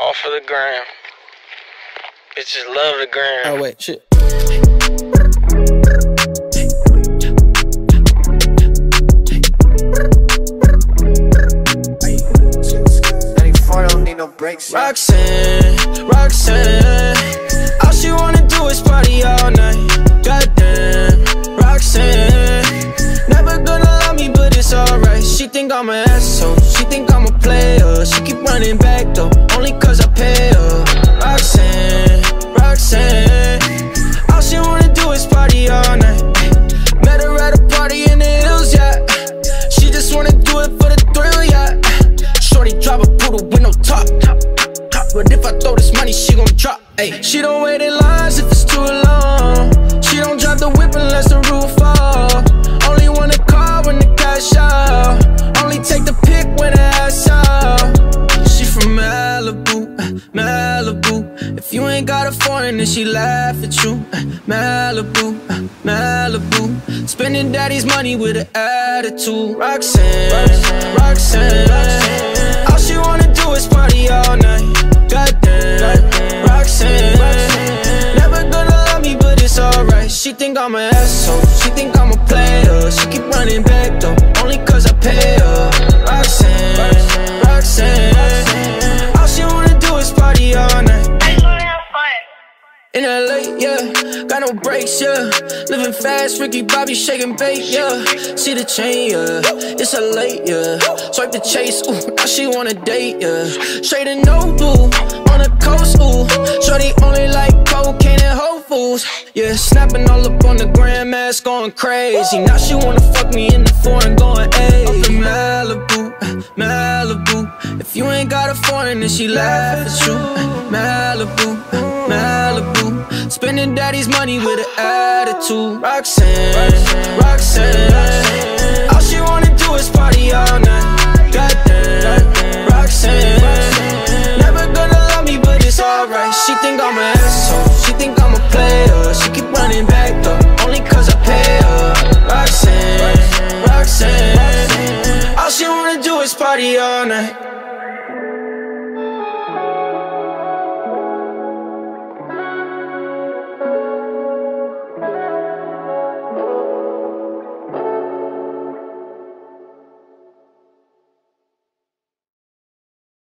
All for the gram. Bitches love the gram. Oh wait, shit. don't no breaks. Roxanne, Roxanne, all she wanna do is party all night. She think I'm an asshole, she think I'm a player. She keep running back though, only cause I pay her. Roxanne, Roxanne, all she wanna do is party all night. Met her at a party in the hills, yeah. She just wanna do it for the thrill, yeah. Shorty drive a poodle with no top. But if I throw this money, she gon' drop. Ay. She don't wait in lines if it's too long. If you ain't got a foreign, then she laugh at you. Eh, Malibu, eh, Malibu. Spending daddy's money with an attitude. Roxanne, Roxanne, Roxanne. All she wanna do is party all night. Goddamn, Roxanne. Never gonna love me, but it's alright. She think I'm an asshole. She think I'm a player. She keep running back though, In LA, yeah, got no brakes, yeah. Living fast, Ricky Bobby Shake and Bake, yeah. See the chain, yeah. It's a late, yeah. Swipe the Chase, ooh, now she wanna date, yeah. Straight and no blue, on the coast, ooh. Shorty only like cocaine and Whole Foods, yeah. Snapping all up on the grandmas, going crazy. Now she wanna fuck me in the foreign, going hey. Up in Malibu, Malibu. If you ain't got a foreign, then she laugh at you. Malibu, Malibu. Spending daddy's money with an attitude. Roxanne, Roxanne, Roxanne, All she wanna do is party all night. Goddamn, Roxanne, Roxanne. Never gonna love me but it's alright. She think I'm an asshole, she think I'm a player. She keep running back though, only cause I pay her. Roxanne, Roxanne. All she wanna do is party all night.